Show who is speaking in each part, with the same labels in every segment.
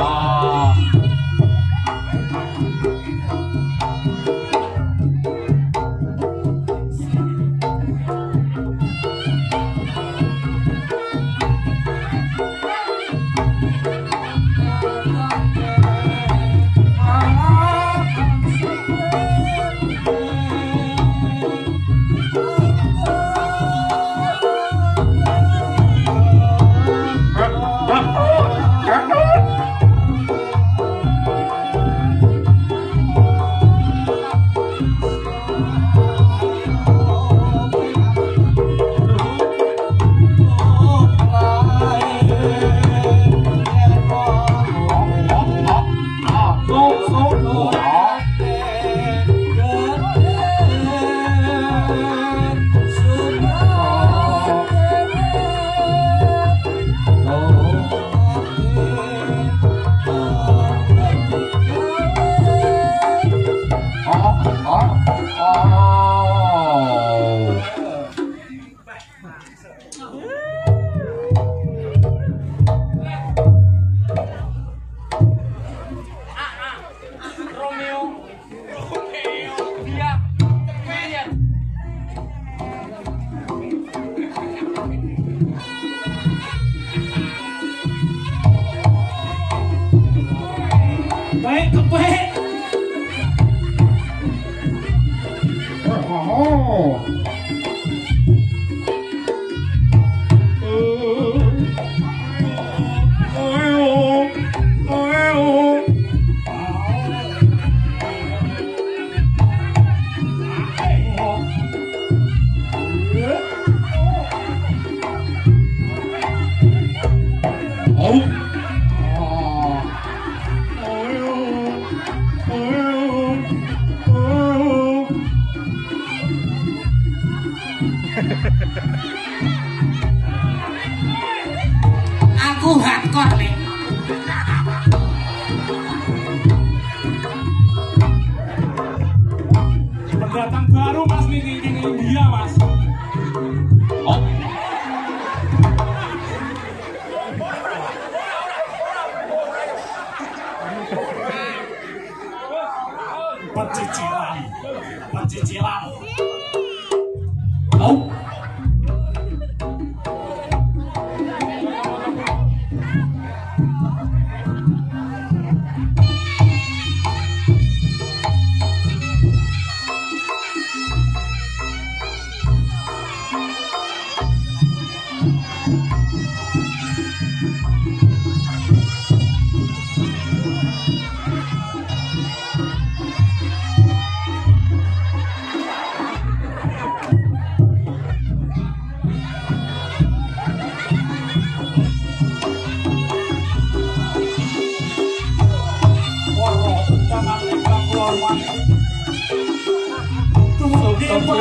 Speaker 1: Bye.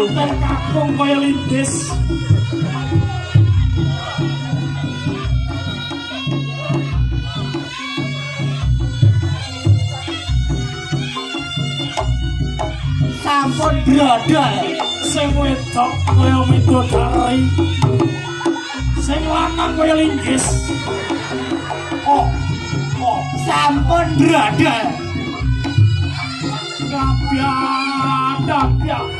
Speaker 2: kantong kakung kaya lindis
Speaker 3: sampun bradal
Speaker 2: sing wedok kaya midodari sing lanang kaya linggis oh oh
Speaker 3: sampun bradal
Speaker 2: berada Yeah.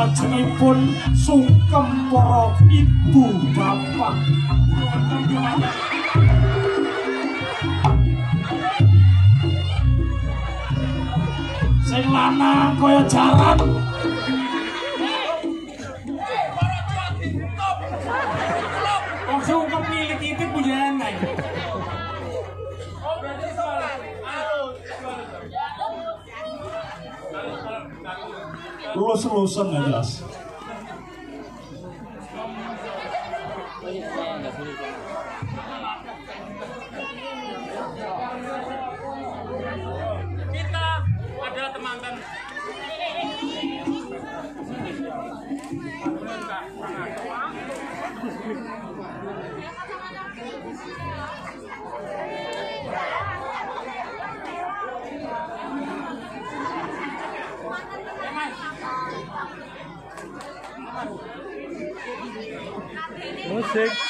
Speaker 2: salajengipun sungkem para ibu bapak. Sing lanang kaya jaran lulus-lulusan nggak jelas Kita adalah teman-teman. Musik. six.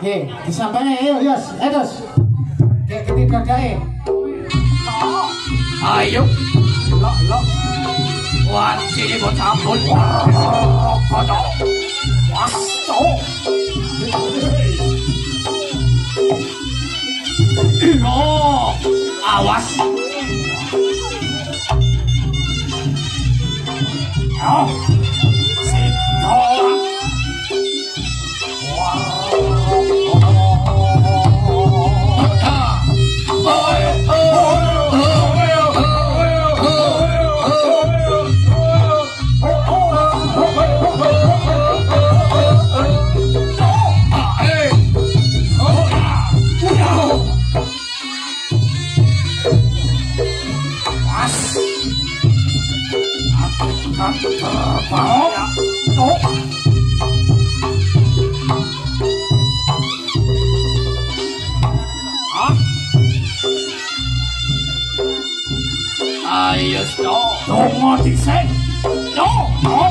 Speaker 4: Nggih, disampaikan ayo, Yos. Edos. Kayak ketiga gae.
Speaker 5: Ayo.
Speaker 6: Lok, lok.
Speaker 5: Wan, sini mau
Speaker 6: campur.
Speaker 5: Kodok.
Speaker 2: Wasto.
Speaker 6: Oh, awas.
Speaker 2: Oh, Ayo,
Speaker 6: stop.
Speaker 2: Tunggu di sini. No, no.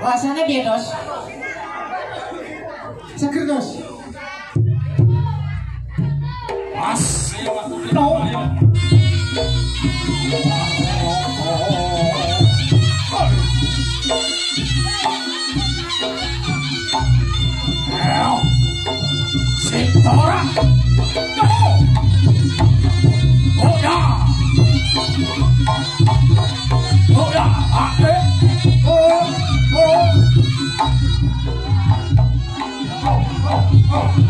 Speaker 3: Rasanya dia dos.
Speaker 4: Seger dos.
Speaker 2: Oh yeah, oh yeah, oh yeah, Oh.